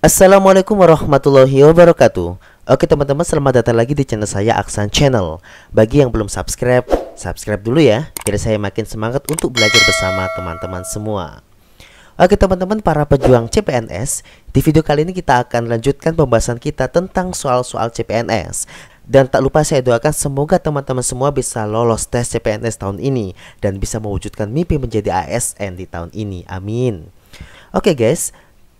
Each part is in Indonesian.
Assalamualaikum warahmatullahi wabarakatuh Oke teman-teman selamat datang lagi di channel saya Aksan Channel Bagi yang belum subscribe, subscribe dulu ya Biar saya makin semangat untuk belajar bersama teman-teman semua Oke teman-teman para pejuang CPNS Di video kali ini kita akan lanjutkan pembahasan kita tentang soal-soal CPNS dan tak lupa saya doakan semoga teman-teman semua bisa lolos tes CPNS tahun ini dan bisa mewujudkan mimpi menjadi ASN di tahun ini. Amin. Oke guys,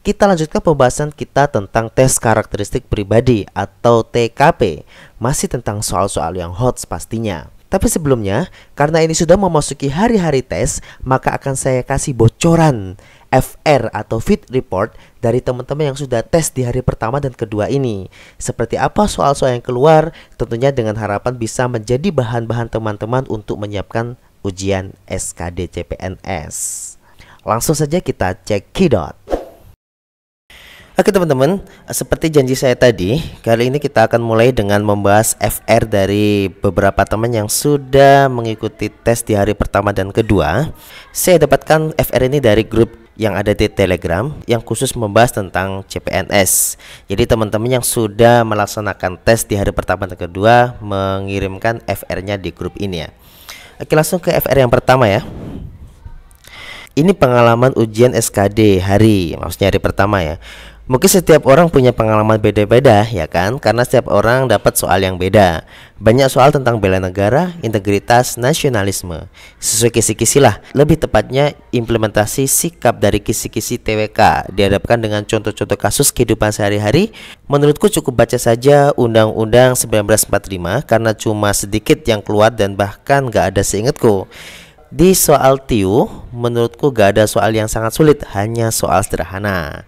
kita lanjutkan pembahasan kita tentang tes karakteristik pribadi atau TKP. Masih tentang soal-soal yang hot pastinya. Tapi sebelumnya, karena ini sudah memasuki hari-hari tes, maka akan saya kasih bocoran FR atau fit report dari teman-teman yang sudah tes di hari pertama dan kedua ini. Seperti apa soal-soal yang keluar, tentunya dengan harapan bisa menjadi bahan-bahan teman-teman untuk menyiapkan ujian SKD CPNS. Langsung saja kita cek kidot. Oke teman-teman, seperti janji saya tadi, kali ini kita akan mulai dengan membahas FR dari beberapa teman yang sudah mengikuti tes di hari pertama dan kedua. Saya dapatkan FR ini dari grup yang ada di Telegram yang khusus membahas tentang CPNS. Jadi teman-teman yang sudah melaksanakan tes di hari pertama dan kedua mengirimkan FR-nya di grup ini ya. Oke langsung ke FR yang pertama ya. Ini pengalaman ujian SKD hari, maksudnya hari pertama ya. Mungkin setiap orang punya pengalaman beda-beda ya kan? Karena setiap orang dapat soal yang beda. Banyak soal tentang bela negara, integritas, nasionalisme. Sesuai kisi-kisi lah Lebih tepatnya implementasi sikap dari kisi-kisi TWK Dihadapkan dengan contoh-contoh kasus kehidupan sehari-hari. Menurutku cukup baca saja Undang-Undang 1945 Karena cuma sedikit yang keluar dan bahkan gak ada seingatku. Di soal TIU, menurutku gak ada soal yang sangat sulit, hanya soal sederhana.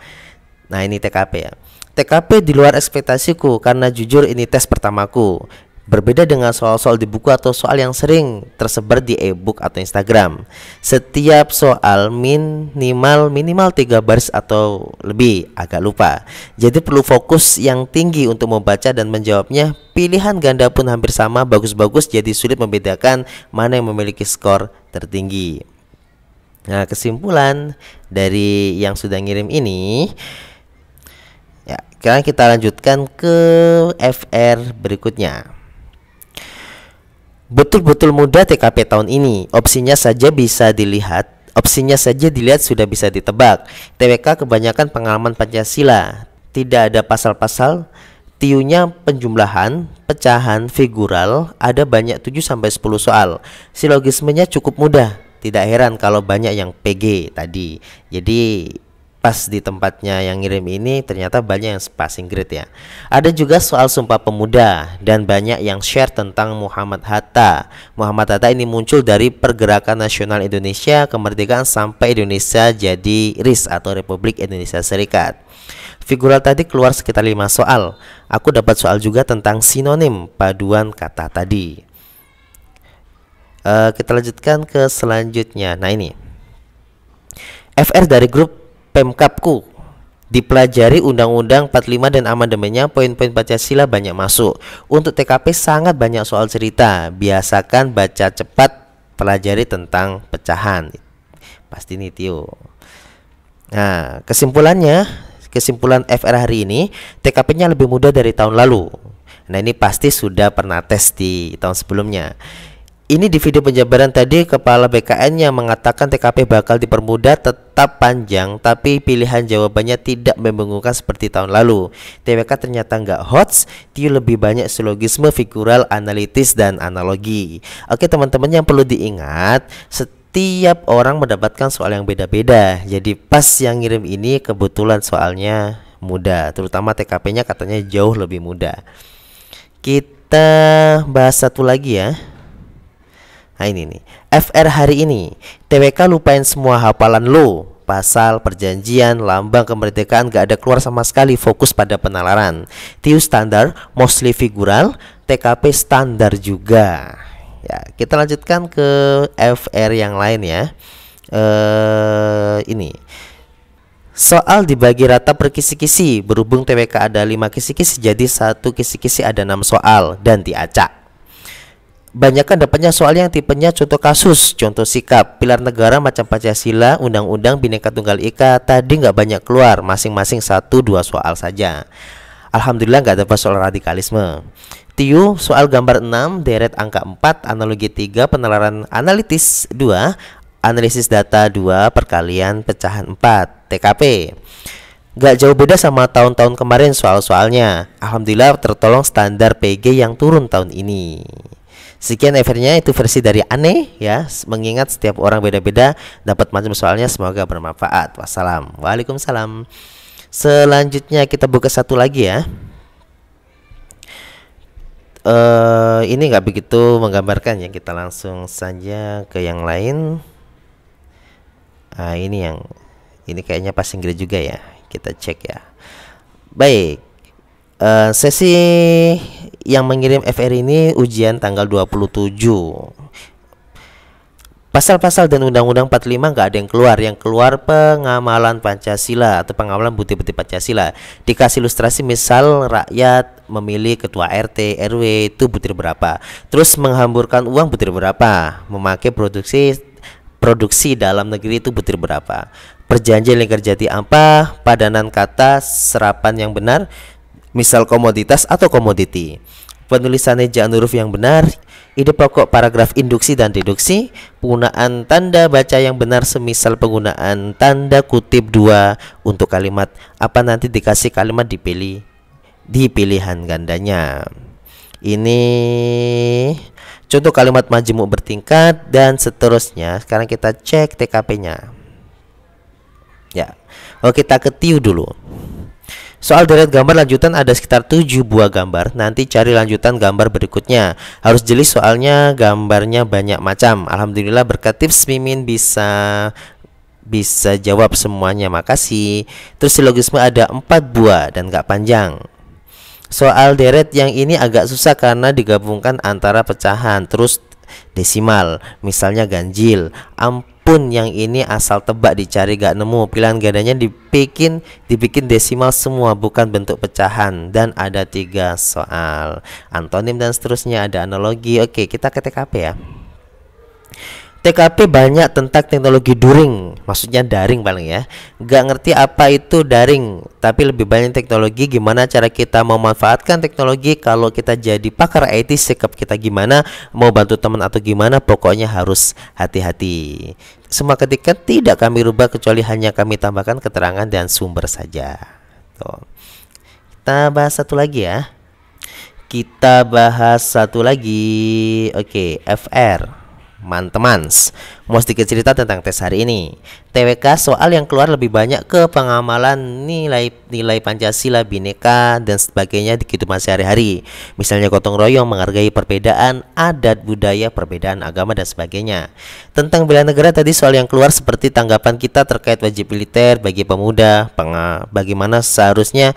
Nah ini TKP ya TKP di luar ekspektasiku karena jujur ini tes pertamaku Berbeda dengan soal-soal di buku atau soal yang sering tersebar di e-book atau Instagram. Setiap soal minimal minimal tiga baris atau lebih, agak lupa. Jadi perlu fokus yang tinggi untuk membaca dan menjawabnya. Pilihan ganda pun hampir sama, bagus-bagus jadi sulit membedakan mana yang memiliki skor tertinggi. Nah, kesimpulan dari yang sudah ngirim ini sekarang kita lanjutkan ke FR berikutnya. Betul-betul mudah TKP tahun ini. Opsinya saja bisa dilihat, opsinya saja dilihat sudah bisa ditebak. TWK kebanyakan pengalaman Pancasila. Tidak ada pasal-pasal Tiunya penjumlahan, pecahan, figural, ada banyak 7 sampai 10 soal. Silogismenya cukup mudah. Tidak heran kalau banyak yang PG tadi. Jadi pas di tempatnya yang ngirim ini ternyata banyak yang passing grade ya. Ada juga soal Sumpah Pemuda dan banyak yang share tentang Muhammad Hatta. Muhammad Hatta ini muncul dari Pergerakan Nasional Indonesia kemerdekaan sampai Indonesia jadi RIS atau Republik Indonesia Serikat. Figural tadi keluar sekitar 5 soal. Aku dapat soal juga tentang sinonim paduan kata tadi. Uh, kita lanjutkan ke selanjutnya. Nah ini. FR dari grup Pemkapku dipelajari Undang-Undang 45 dan amandemennya poin-poin Pancasila banyak masuk. Untuk TKP sangat banyak soal cerita. Biasakan baca cepat pelajari tentang pecahan. Pasti nih Tio. Nah, kesimpulannya, kesimpulan FR hari ini TKP-nya lebih mudah dari tahun lalu. Nah, ini pasti sudah pernah tes di tahun sebelumnya. Ini di video penjabaran tadi kepala BKN yang mengatakan TKP bakal dipermudah tetap panjang tapi pilihan jawabannya tidak membingungkan seperti tahun lalu. TWK ternyata nggak hot, Tiu lebih banyak silogisme, figural, analitis dan analogi. Oke teman-teman yang perlu diingat, setiap orang mendapatkan soal yang beda-beda. Jadi pas yang ngirim ini kebetulan soalnya mudah, terutama TKP-nya katanya jauh lebih mudah. Kita bahas satu lagi ya. Nah ini nih. FR hari ini. TWK lupain semua hafalan lo Pasal, perjanjian, lambang kemerdekaan gak ada keluar sama sekali. Fokus pada penalaran. TIU standar, mostly figural. TKP standar juga. Ya kita lanjutkan ke FR yang lain ya. Uh, Ini. Soal dibagi rata per kisi-kisi. Berhubung TWK ada 5 kisi-kisi Jadi satu kisi-kisi ada 6 soal. Dan diacak banyak kan dapatnya soal yang tipenya contoh kasus, contoh sikap, pilar negara macam Pancasila, Undang-Undang Bhinneka Tunggal Ika tadi nggak banyak keluar, masing-masing satu dua soal saja. Alhamdulillah nggak dapat soal radikalisme. Tiu soal gambar 6, deret angka 4, analogi 3, penalaran analitis 2, analisis data 2, perkalian pecahan 4, TKP. Gak jauh beda sama tahun-tahun kemarin soal-soalnya. Alhamdulillah tertolong standar PG yang turun tahun ini. Sekian efeknya itu versi dari aneh ya. Mengingat setiap orang beda-beda dapat macam soalnya semoga bermanfaat. Wassalam. Waalaikumsalam. Selanjutnya kita buka satu lagi ya. Uh, ini nggak begitu menggambarkan ya kita langsung saja ke yang lain. Nah, ini yang ini kayaknya pas Inggris juga ya. Kita cek ya. Baik. Uh, sesi yang mengirim FR ini ujian tanggal 27 Pasal-pasal dan Undang-Undang 45 nggak ada yang keluar. Yang keluar pengamalan Pancasila Atau pengamalan bukti-bukti Pancasila. Dikasih ilustrasi misal rakyat memilih ketua RT, RW itu butir berapa. Terus menghamburkan uang butir berapa. Memakai produksi produksi dalam negeri itu butir berapa. Perjanjian yang terjadi apa Padanan kata serapan yang benar misal komoditas atau komoditi. Penulisan ejaan huruf yang benar, ide pokok paragraf induksi dan deduksi, penggunaan tanda baca yang benar semisal penggunaan tanda kutip dua untuk kalimat apa nanti dikasih kalimat dipilih di pilihan gandanya. Ini contoh kalimat majemuk bertingkat dan seterusnya. Sekarang kita cek TKP-nya. Ya. Oke, kita ketiu dulu. Soal deret gambar lanjutan ada sekitar 7 buah gambar. Nanti cari lanjutan gambar berikutnya. Harus jeli soalnya gambarnya banyak macam. Alhamdulillah berkat tips Mimin bisa bisa jawab semuanya. Makasih. Terus silogisme ada 4 buah dan gak panjang. Soal deret yang ini agak susah karena digabungkan antara pecahan terus desimal. Misalnya ganjil. Am pun yang ini asal tebak dicari gak nemu. Pilihan gandanya dibikin dibikin desimal semua bukan bentuk pecahan. Dan ada tiga soal. Antonim dan seterusnya ada analogi. Oke kita ke TKP ya TKP banyak tentang teknologi daring, maksudnya daring paling ya. Gak ngerti apa itu daring, tapi lebih banyak teknologi gimana cara kita memanfaatkan teknologi kalau kita jadi pakar IT sikap kita gimana, mau bantu teman atau gimana, pokoknya harus hati-hati. Semua ketika tidak kami rubah kecuali hanya kami tambahkan keterangan dan sumber saja. Tuh. Kita bahas satu lagi ya. Kita bahas satu lagi. Oke, FR teman-teman Mau sedikit cerita tentang tes hari ini. TWK soal yang keluar lebih banyak ke pengamalan nilai-nilai Pancasila, Bhinneka, dan sebagainya di kehidupan sehari-hari. Misalnya gotong royong, menghargai perbedaan, adat, budaya, perbedaan agama, dan sebagainya. Tentang bela negara tadi soal yang keluar seperti tanggapan kita terkait wajib militer bagi pemuda Bagaimana seharusnya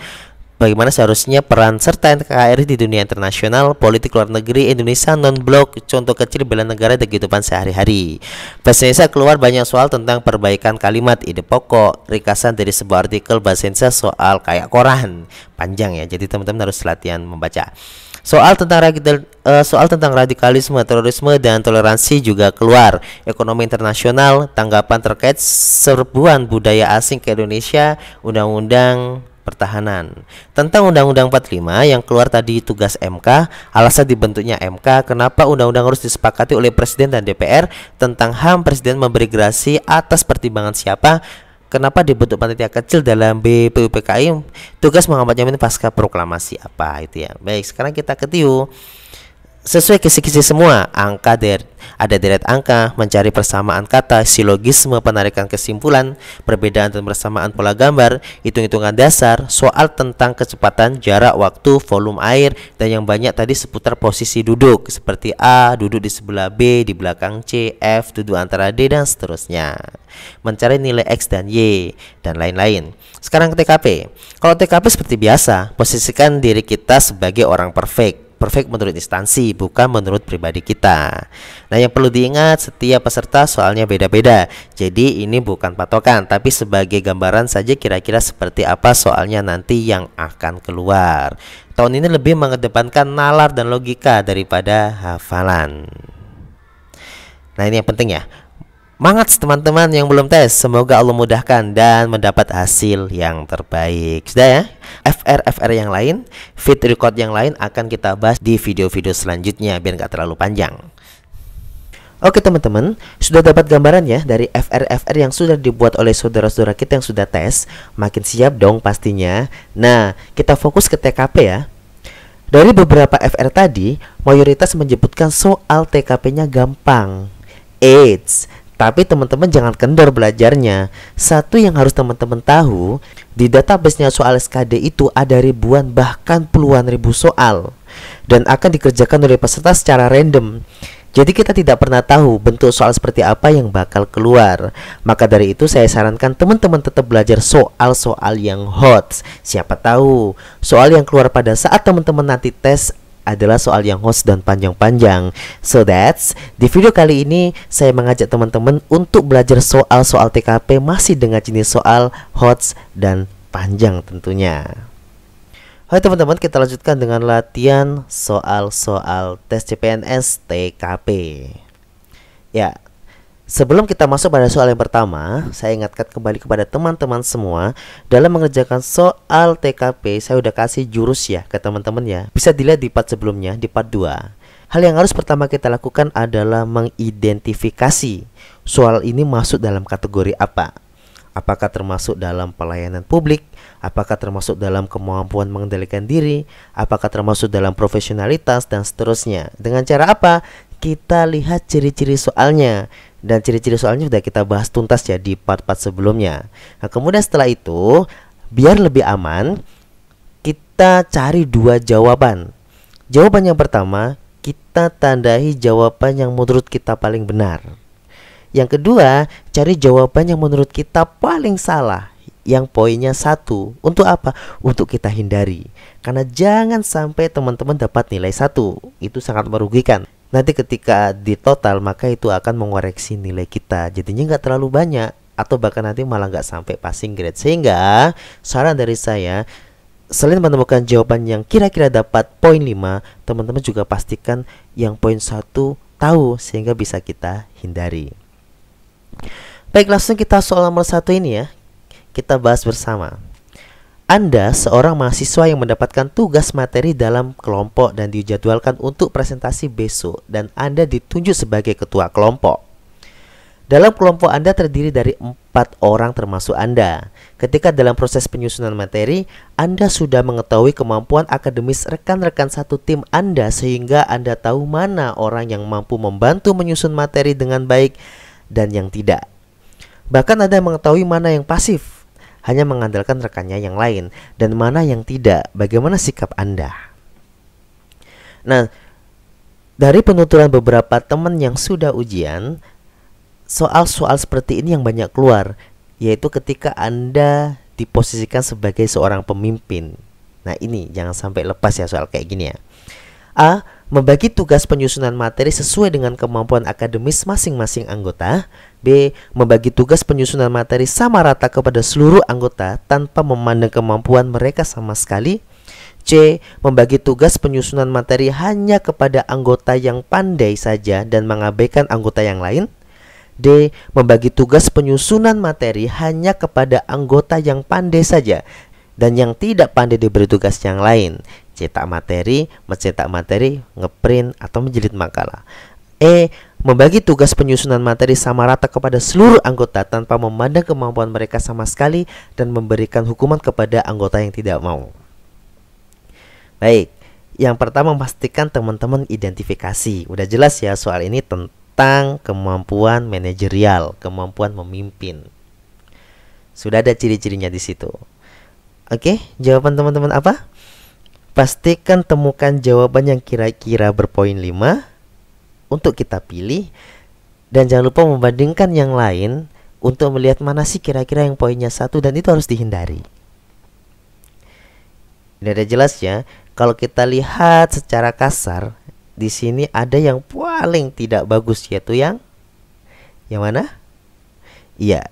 Bagaimana seharusnya peran serta NKRI di dunia internasional, politik luar negeri Indonesia non-blok, contoh kecil bela negara dan kehidupan sehari-hari. Bahasa keluar banyak soal tentang perbaikan kalimat, ide pokok, rikasan dari sebuah artikel bahasa Indonesia soal kayak koran. Panjang ya, jadi teman-teman harus latihan membaca. Soal tentang radikal, uh, soal tentang radikalisme, terorisme dan toleransi juga keluar. Ekonomi internasional, tanggapan terkait serbuan budaya asing ke Indonesia, undang-undang pertahanan. Tentang Undang-Undang 45 yang keluar tadi tugas MK, alasan dibentuknya MK, kenapa undang-undang harus disepakati oleh Presiden dan DPR tentang HAM Presiden memberi gerasi atas pertimbangan siapa, kenapa dibentuk panitia kecil dalam BPUPKI, tugas Muhammad Yamin pasca proklamasi apa itu ya. Baik, sekarang kita ke Tiu sesuai kisi-kisi semua angka der ada deret angka mencari persamaan kata silogisme penarikan kesimpulan perbedaan dan persamaan pola gambar hitung-hitungan dasar soal tentang kecepatan jarak waktu volume air dan yang banyak tadi seputar posisi duduk seperti A duduk di sebelah B di belakang C F duduk antara D dan seterusnya. Mencari nilai X dan Y dan lain-lain. Sekarang ke TKP kalau TKP seperti biasa posisikan diri kita sebagai orang perfect perfect menurut instansi, bukan menurut pribadi kita. Nah, yang perlu diingat setiap peserta soalnya beda-beda. Jadi ini bukan patokan, tapi sebagai gambaran saja kira-kira seperti apa soalnya nanti yang akan keluar. Tahun ini lebih mengedepankan nalar dan logika daripada hafalan. Nah, ini yang penting ya. Mangat teman-teman yang belum tes. Semoga Allah mudahkan dan mendapat hasil yang terbaik. Sudah ya? FR-FR yang lain Fit record yang lain akan kita bahas di video-video selanjutnya Biar nggak terlalu panjang. Oke teman-teman, sudah dapat gambaran ya dari FR-FR yang sudah dibuat oleh saudara-saudara kita yang sudah tes. Makin siap dong pastinya. Nah, kita fokus ke TKP ya. Dari beberapa FR tadi, mayoritas menyebutkan soal TKP-nya gampang. Eits, tapi teman-teman jangan kendor belajarnya. Satu yang harus teman-teman tahu, di database-nya soal SKD itu ada ribuan bahkan puluhan ribu soal dan akan dikerjakan oleh peserta secara random. Jadi kita tidak pernah tahu bentuk soal seperti apa yang bakal keluar. Maka dari itu saya sarankan teman-teman tetap belajar soal-soal yang hot. Siapa tahu soal yang keluar pada saat teman-teman nanti tes adalah soal yang host dan panjang-panjang. So that's di video kali ini saya mengajak teman-teman untuk belajar soal-soal TKP masih dengan jenis soal hots dan panjang tentunya. Hai teman-teman, kita lanjutkan dengan latihan soal-soal tes CPNS TKP. Ya, Sebelum kita masuk pada soal yang pertama, saya ingatkan kembali kepada teman-teman semua dalam mengerjakan soal TKP, saya udah kasih jurus ya ke teman-teman ya. Bisa dilihat di part sebelumnya, di part 2. Hal yang harus pertama kita lakukan adalah mengidentifikasi soal ini masuk dalam kategori apa. Apakah termasuk dalam pelayanan publik? Apakah termasuk dalam kemampuan mengendalikan diri? Apakah termasuk dalam profesionalitas dan seterusnya? Dengan cara apa? Kita lihat ciri-ciri soalnya dan ciri-ciri soalnya sudah kita bahas tuntas ya di part-part sebelumnya. Nah, kemudian setelah itu, biar lebih aman, kita cari dua jawaban. Jawaban yang pertama, kita tandai jawaban yang menurut kita paling benar. Yang kedua, cari jawaban yang menurut kita paling salah yang poinnya satu untuk apa? Untuk kita hindari karena jangan sampai teman-teman dapat nilai satu itu sangat merugikan nanti ketika di total maka itu akan mengoreksi nilai kita. Jadinya nggak terlalu banyak atau bahkan nanti malah nggak sampai passing grade. Sehingga saran dari saya selain menemukan jawaban yang kira-kira dapat poin 5 teman-teman juga pastikan yang poin satu tahu sehingga bisa kita hindari. Baik langsung kita soal nomor satu ini ya. Kita bahas bersama anda seorang mahasiswa yang mendapatkan tugas materi dalam kelompok dan dijadwalkan untuk presentasi besok dan Anda ditunjuk sebagai ketua kelompok. Dalam kelompok Anda terdiri dari empat orang termasuk Anda. Ketika dalam proses penyusunan materi, Anda sudah mengetahui kemampuan akademis rekan-rekan satu tim Anda sehingga Anda tahu mana orang yang mampu membantu menyusun materi dengan baik dan yang tidak. Bahkan Anda mengetahui mana yang pasif hanya mengandalkan rekannya yang lain dan mana yang tidak. Bagaimana sikap Anda? Nah, dari penuturan beberapa teman yang sudah ujian, soal-soal seperti ini yang banyak keluar, yaitu ketika Anda diposisikan sebagai seorang pemimpin. Nah, ini jangan sampai lepas ya soal kayak gini ya. A. Membagi tugas penyusunan materi sesuai dengan kemampuan akademis masing-masing anggota. B. Membagi tugas penyusunan materi sama rata kepada seluruh anggota tanpa memandang kemampuan mereka sama sekali. C. Membagi tugas penyusunan materi hanya kepada anggota yang pandai saja dan mengabaikan anggota yang lain. D. Membagi tugas penyusunan materi hanya kepada anggota yang pandai saja dan yang tidak pandai diberi tugas yang lain cetak materi, mencetak materi, ngeprint atau menjilid makalah. E. Membagi tugas penyusunan materi sama rata kepada seluruh anggota tanpa memandang kemampuan mereka sama sekali dan memberikan hukuman kepada anggota yang tidak mau. Baik, yang pertama memastikan teman-teman identifikasi. Udah jelas ya soal ini tentang kemampuan manajerial, kemampuan memimpin. Sudah ada ciri-cirinya di situ. Oke, jawaban teman-teman apa? Pastikan temukan jawaban yang kira-kira berpoin 5 untuk kita pilih dan jangan lupa membandingkan yang lain untuk melihat mana sih kira-kira yang poinnya satu dan itu harus dihindari. Ini ada jelas ya, Kalau kita lihat secara kasar, di sini ada yang paling tidak bagus yaitu yang yang mana? Iya.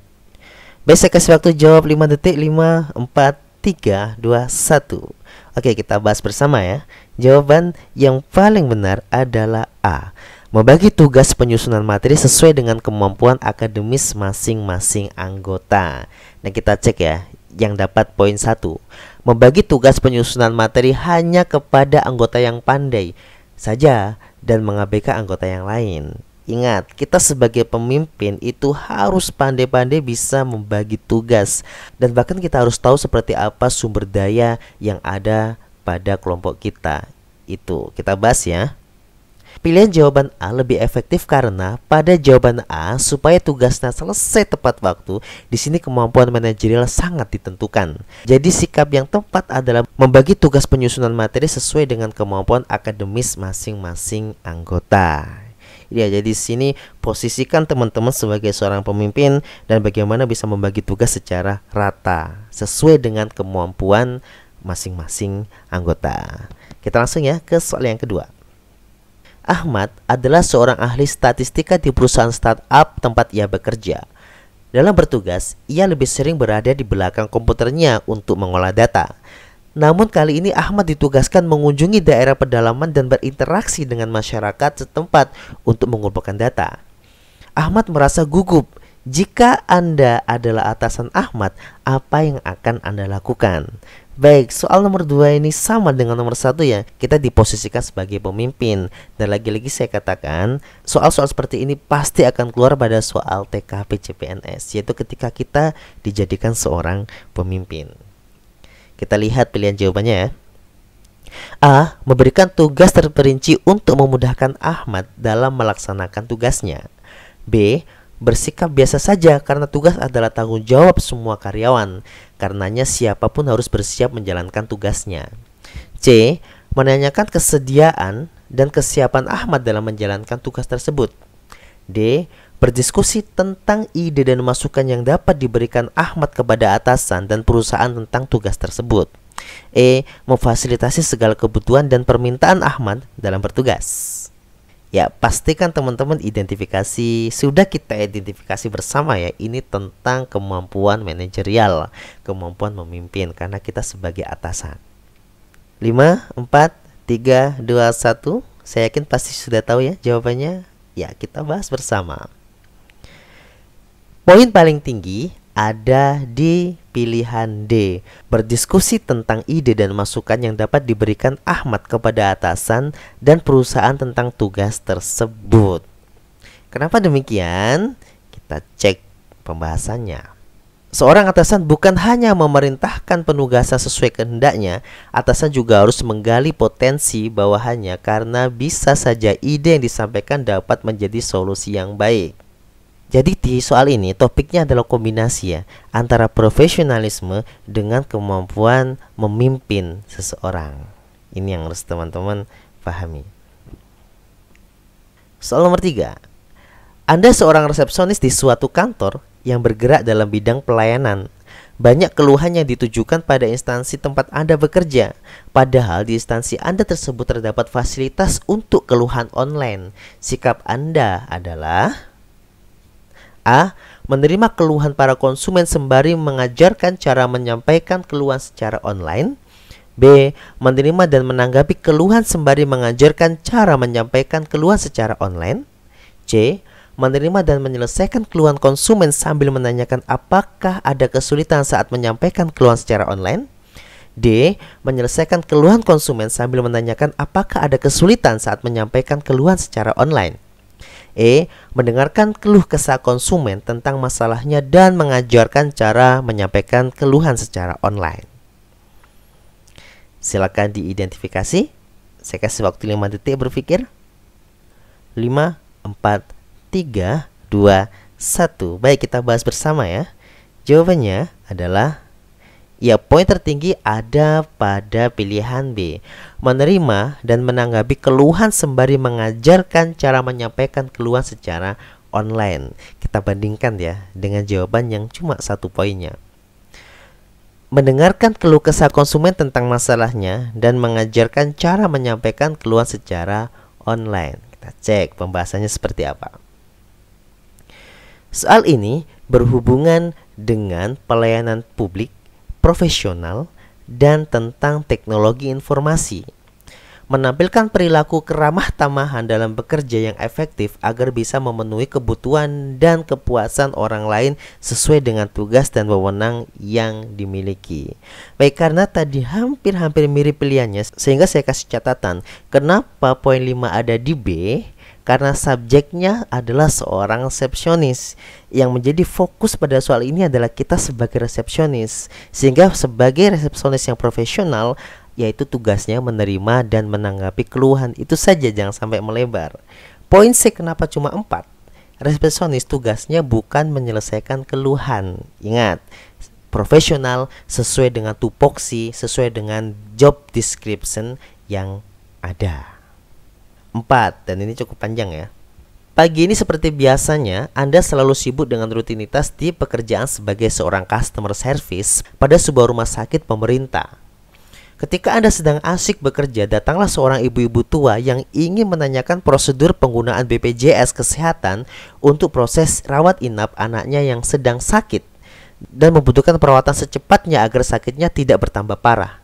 Baik, saya kasih waktu jawab 5 detik 5 4 3 2 1. Oke, kita bahas bersama ya. Jawaban yang paling benar adalah A. Membagi tugas penyusunan materi sesuai dengan kemampuan akademis masing-masing anggota. Nah, kita cek ya yang dapat poin satu membagi tugas penyusunan materi hanya kepada anggota yang pandai saja dan mengabaikan anggota yang lain. Ingat, kita sebagai pemimpin itu harus pandai-pandai bisa membagi tugas dan bahkan kita harus tahu seperti apa sumber daya yang ada pada kelompok kita. Itu kita bahas ya. Pilihan jawaban A lebih efektif karena pada jawaban A supaya tugasnya selesai tepat waktu, di sini kemampuan manajerial sangat ditentukan. Jadi sikap yang tepat adalah membagi tugas penyusunan materi sesuai dengan kemampuan akademis masing-masing anggota. Ya, jadi di sini posisikan teman-teman sebagai seorang pemimpin dan bagaimana bisa membagi tugas secara rata sesuai dengan kemampuan masing-masing anggota. Kita langsung ya ke soal yang kedua. Ahmad adalah seorang ahli statistika di perusahaan startup tempat ia bekerja. Dalam bertugas, ia lebih sering berada di belakang komputernya untuk mengolah data. Namun kali ini Ahmad ditugaskan mengunjungi daerah pedalaman dan berinteraksi dengan masyarakat setempat untuk mengumpulkan data. Ahmad merasa gugup. Jika Anda adalah atasan Ahmad, apa yang akan Anda lakukan? Baik, soal nomor dua ini sama dengan nomor satu ya. Kita diposisikan sebagai pemimpin. Dan lagi-lagi saya katakan, soal-soal seperti ini pasti akan keluar pada soal TKP CPNS, yaitu ketika kita dijadikan seorang pemimpin. Kita lihat pilihan jawabannya ya. A. Memberikan tugas terperinci untuk memudahkan Ahmad dalam melaksanakan tugasnya. B bersikap biasa saja karena tugas adalah tanggung jawab semua karyawan. Karenanya siapa pun harus bersiap menjalankan tugasnya. C. Menanyakan kesediaan dan kesiapan Ahmad dalam menjalankan tugas tersebut. D. Berdiskusi tentang ide dan masukan yang dapat diberikan Ahmad kepada atasan dan perusahaan tentang tugas tersebut. E. Memfasilitasi segala kebutuhan dan permintaan Ahmad dalam bertugas. Ya, pastikan teman-teman identifikasi sudah kita identifikasi bersama ya. Ini tentang kemampuan manajerial, kemampuan memimpin karena kita sebagai atasan. 5 4 3 2 1. Saya yakin pasti sudah tahu ya jawabannya. Ya, kita bahas bersama. Poin paling tinggi ada di pilihan D. Berdiskusi tentang ide dan masukan yang dapat diberikan Ahmad kepada atasan dan perusahaan tentang tugas tersebut. Kenapa demikian? Kita cek pembahasannya. Seorang atasan bukan hanya memerintahkan penugasan sesuai kehendaknya, atasan juga harus menggali potensi bawahannya karena bisa saja ide yang disampaikan dapat menjadi solusi yang baik. Jadi di soal ini topiknya adalah kombinasi ya antara profesionalisme dengan kemampuan memimpin seseorang. Ini yang harus teman-teman pahami. Soal nomor tiga, Anda seorang resepsionis di suatu kantor yang bergerak dalam bidang pelayanan. Banyak keluhan yang ditujukan pada instansi tempat Anda bekerja, padahal di instansi Anda tersebut terdapat fasilitas untuk keluhan online. Sikap Anda adalah A. Menerima keluhan para konsumen sembari mengajarkan cara menyampaikan keluhan secara online. B. Menerima dan menanggapi keluhan sembari mengajarkan cara menyampaikan keluhan secara online. C. Menerima dan menyelesaikan keluhan konsumen sambil menanyakan apakah ada kesulitan saat menyampaikan keluhan secara online. D. Menyelesaikan keluhan konsumen sambil menanyakan apakah ada kesulitan saat menyampaikan keluhan secara online. E. Mendengarkan keluh kesah konsumen tentang masalahnya dan mengajarkan cara menyampaikan keluhan secara online. Silakan diidentifikasi. Saya kasih waktu 5 detik berpikir. 5, 4, 3, 2, 1. Baik, kita bahas bersama ya. Jawabannya adalah Ya, poin tertinggi ada pada pilihan B. Menerima dan menanggapi keluhan sembari mengajarkan cara menyampaikan keluhan secara online. Kita bandingkan ya dengan jawaban yang cuma satu poinnya. mendengarkan keluh kesah konsumen tentang masalahnya dan mengajarkan cara menyampaikan keluhan secara online. Kita cek pembahasannya seperti apa. Soal ini berhubungan dengan pelayanan publik, profesional, dan tentang teknologi informasi menampilkan perilaku keramah tamahan dalam bekerja yang efektif agar bisa memenuhi kebutuhan dan kepuasan orang lain sesuai dengan tugas dan wewenang yang dimiliki. Baik karena tadi hampir-hampir mirip pilihannya sehingga saya kasih catatan kenapa poin 5 ada di B karena subjeknya adalah seorang resepsionis yang menjadi fokus pada soal ini adalah kita sebagai resepsionis sehingga sebagai resepsionis yang profesional yaitu tugasnya menerima dan menanggapi keluhan itu saja jangan sampai melebar. Poin C kenapa cuma 4? Resepsionis tugasnya bukan menyelesaikan keluhan. Ingat, profesional sesuai dengan tupoksi, sesuai dengan job description yang ada. 4 dan ini cukup panjang ya. Pagi ini seperti biasanya, Anda selalu sibuk dengan rutinitas di pekerjaan sebagai seorang customer service pada sebuah rumah sakit pemerintah. Ketika Anda sedang asik bekerja, datanglah seorang ibu-ibu tua yang ingin menanyakan prosedur penggunaan BPJS Kesehatan untuk proses rawat inap anaknya yang sedang sakit dan membutuhkan perawatan secepatnya agar sakitnya tidak bertambah parah.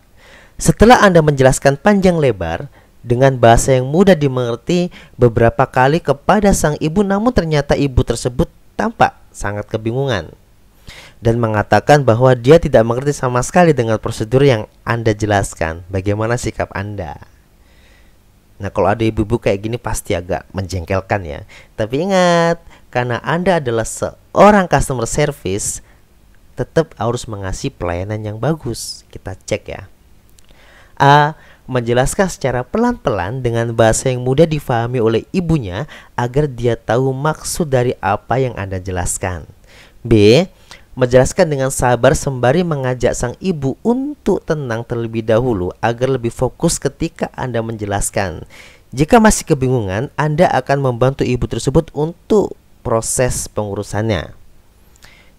Setelah Anda menjelaskan panjang lebar dengan bahasa yang mudah dimengerti beberapa kali kepada sang ibu, namun ternyata ibu tersebut tampak sangat kebingungan dan mengatakan bahwa dia tidak mengerti sama sekali dengan prosedur yang Anda jelaskan. Bagaimana sikap Anda? Nah, kalau ada ibu-ibu kayak gini pasti agak menjengkelkan ya. Tapi ingat, karena Anda adalah seorang customer service, tetap harus mengasih pelayanan yang bagus. Kita cek ya. A. Menjelaskan secara pelan-pelan dengan bahasa yang mudah difahami oleh ibunya agar dia tahu maksud dari apa yang Anda jelaskan. B menjelaskan dengan sabar sembari mengajak sang ibu untuk tenang terlebih dahulu agar lebih fokus ketika Anda menjelaskan. Jika masih kebingungan, Anda akan membantu ibu tersebut untuk proses pengurusannya.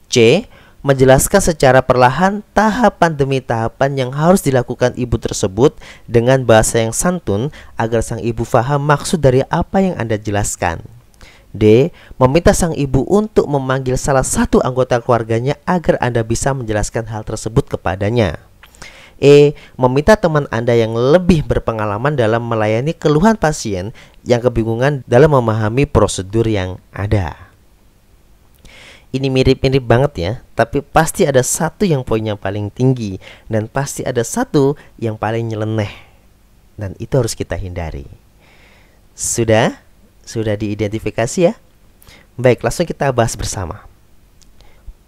C. Menjelaskan secara perlahan tahapan demi tahapan yang harus dilakukan ibu tersebut dengan bahasa yang santun agar sang ibu faham maksud dari apa yang Anda jelaskan. D. Meminta sang ibu untuk memanggil salah satu anggota keluarganya agar Anda bisa menjelaskan hal tersebut kepadanya. E. Meminta teman Anda yang lebih berpengalaman dalam melayani keluhan pasien yang kebingungan dalam memahami prosedur yang ada. Ini mirip-mirip banget ya, tapi pasti ada satu yang poinnya paling tinggi dan pasti ada satu yang paling nyeleneh. Dan itu harus kita hindari. Sudah? Sudah diidentifikasi ya? Baik, langsung kita bahas bersama.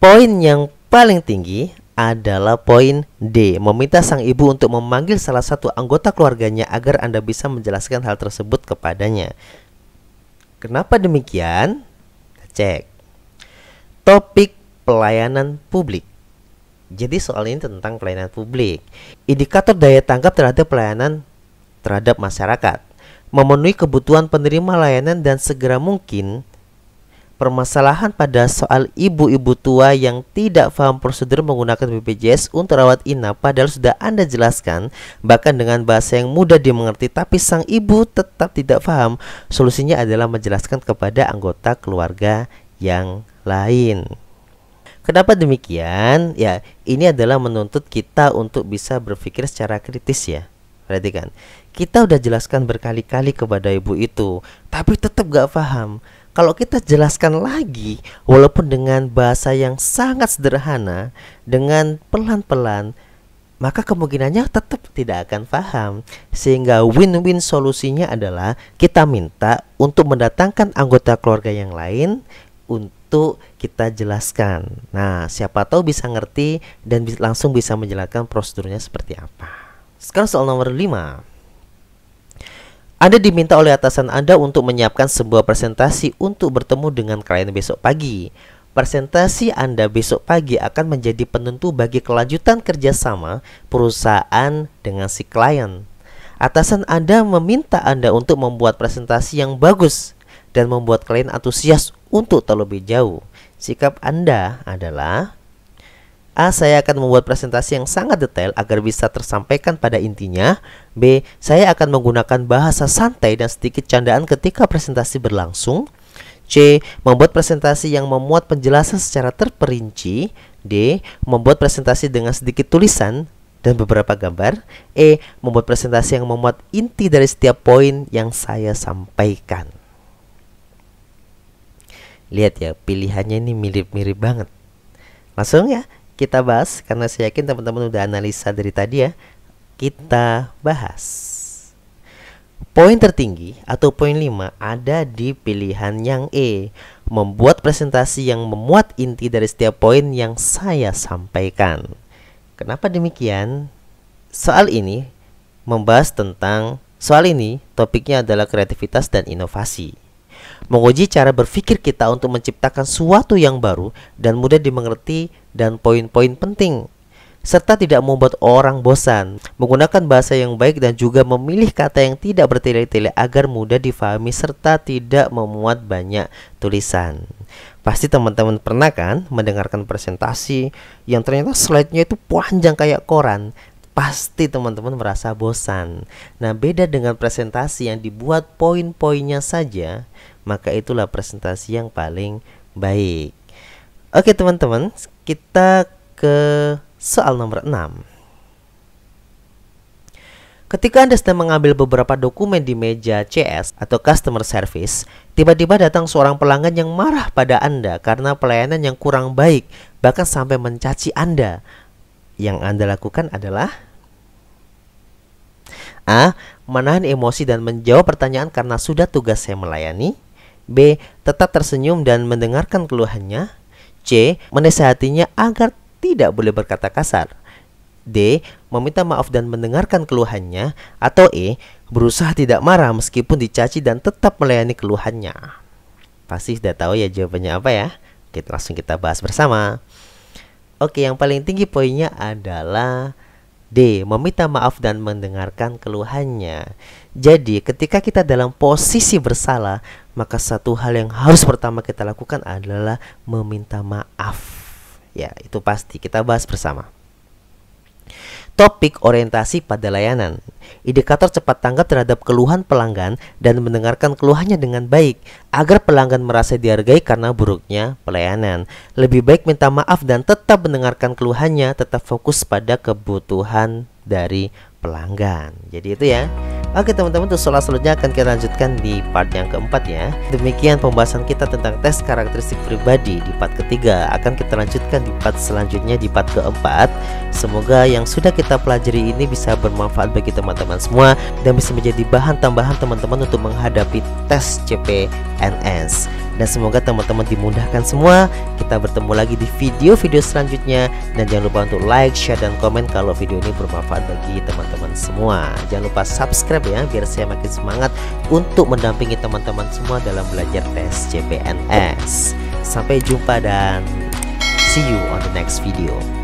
Poin yang paling tinggi adalah poin D, meminta sang ibu untuk memanggil salah satu anggota keluarganya agar Anda bisa menjelaskan hal tersebut kepadanya. Kenapa demikian? Cek. Topik pelayanan publik. Jadi soal ini tentang pelayanan publik. Indikator daya tanggap terhadap pelayanan terhadap masyarakat memenuhi kebutuhan penerima layanan dan segera mungkin permasalahan pada soal ibu-ibu tua yang tidak paham prosedur menggunakan BPJS untuk rawat inap padahal sudah Anda jelaskan bahkan dengan bahasa yang mudah dimengerti tapi sang ibu tetap tidak paham solusinya adalah menjelaskan kepada anggota keluarga yang lain Kenapa demikian? Ya, ini adalah menuntut kita untuk bisa berpikir secara kritis ya. Perhatikan, kita udah jelaskan berkali-kali kepada ibu itu, tapi tetap gak paham. Kalau kita jelaskan lagi, walaupun dengan bahasa yang sangat sederhana, dengan pelan-pelan, maka kemungkinannya tetap tidak akan paham. Sehingga win-win solusinya adalah kita minta untuk mendatangkan anggota keluarga yang lain untuk kita jelaskan. Nah, siapa tahu bisa ngerti dan langsung bisa menjelaskan prosedurnya seperti apa. Sekarang soal nomor 5. Anda diminta oleh atasan Anda untuk menyiapkan sebuah presentasi untuk bertemu dengan klien besok pagi. Presentasi Anda besok pagi akan menjadi penentu bagi kelanjutan kerjasama perusahaan dengan si klien. Atasan Anda meminta Anda untuk membuat presentasi yang bagus dan membuat klien antusias untuk terlebih jauh. Sikap Anda adalah A. Saya akan membuat presentasi yang sangat detail agar bisa tersampaikan pada intinya. B. Saya akan menggunakan bahasa santai dan sedikit candaan ketika presentasi berlangsung. C. Membuat presentasi yang memuat penjelasan secara terperinci. D. Membuat presentasi dengan sedikit tulisan dan beberapa gambar. E. Membuat presentasi yang memuat inti dari setiap poin yang saya sampaikan. Lihat ya, pilihannya ini mirip-mirip banget. Langsung ya, kita bahas karena saya yakin teman-teman udah analisa dari tadi ya. Kita bahas. Poin tertinggi atau poin 5 ada di pilihan yang E, membuat presentasi yang memuat inti dari setiap poin yang saya sampaikan. Kenapa demikian? Soal ini membahas tentang soal ini topiknya adalah kreativitas dan inovasi menguji cara berpikir kita untuk menciptakan sesuatu yang baru dan mudah dimengerti dan poin-poin penting serta tidak membuat orang bosan, menggunakan bahasa yang baik dan juga memilih kata yang tidak bertele-tele agar mudah difahami serta tidak memuat banyak tulisan. Pasti teman-teman pernah kan mendengarkan presentasi yang ternyata slide-nya itu panjang kayak koran, pasti teman-teman merasa bosan. Nah, beda dengan presentasi yang dibuat poin-poinnya saja, maka itulah presentasi yang paling baik. Oke teman-teman, kita ke soal nomor 6. Ketika Anda sedang mengambil beberapa dokumen di meja CS atau customer service, tiba-tiba datang seorang pelanggan yang marah pada Anda karena pelayanan yang kurang baik, bahkan sampai mencaci Anda. Yang Anda lakukan adalah A. Menahan emosi dan menjawab pertanyaan karena sudah tugas saya melayani. B. Tetap tersenyum dan mendengarkan keluhannya. C. Menasehatinya agar tidak boleh berkata kasar. D. Meminta maaf dan mendengarkan keluhannya. Atau E. Berusaha tidak marah meskipun dicaci dan tetap melayani keluhannya. Pasti sudah tahu ya jawabannya apa ya? Kita langsung kita bahas bersama. Oke, yang paling tinggi poinnya adalah D. Meminta maaf dan mendengarkan keluhannya. Jadi, ketika kita dalam posisi bersalah, maka satu hal yang harus pertama kita lakukan adalah meminta maaf. Ya, itu pasti kita bahas bersama. Topik orientasi pada layanan. Indikator cepat tanggap terhadap keluhan pelanggan dan mendengarkan keluhannya dengan baik agar pelanggan merasa dihargai karena buruknya pelayanan. Lebih baik minta maaf dan tetap mendengarkan keluhannya, tetap fokus pada kebutuhan dari pelanggan. Jadi itu ya. Oke teman-teman untuk soal selanjutnya akan kita lanjutkan di part yang keempat ya. Demikian pembahasan kita tentang tes karakteristik pribadi di part ketiga. Akan kita lanjutkan di part selanjutnya di part keempat. Semoga yang sudah kita pelajari ini bisa bermanfaat bagi teman-teman semua Dan bisa menjadi bahan tambahan teman-teman untuk menghadapi tes CPNS dan semoga teman-teman dimudahkan semua. Kita bertemu lagi di video-video selanjutnya. Dan jangan lupa untuk like share dan komen kalau video ini bermanfaat bagi teman-teman semua. Jangan lupa subscribe ya biar saya makin semangat untuk mendampingi teman-teman semua dalam belajar tes CPNS sampai jumpa dan see you on the next video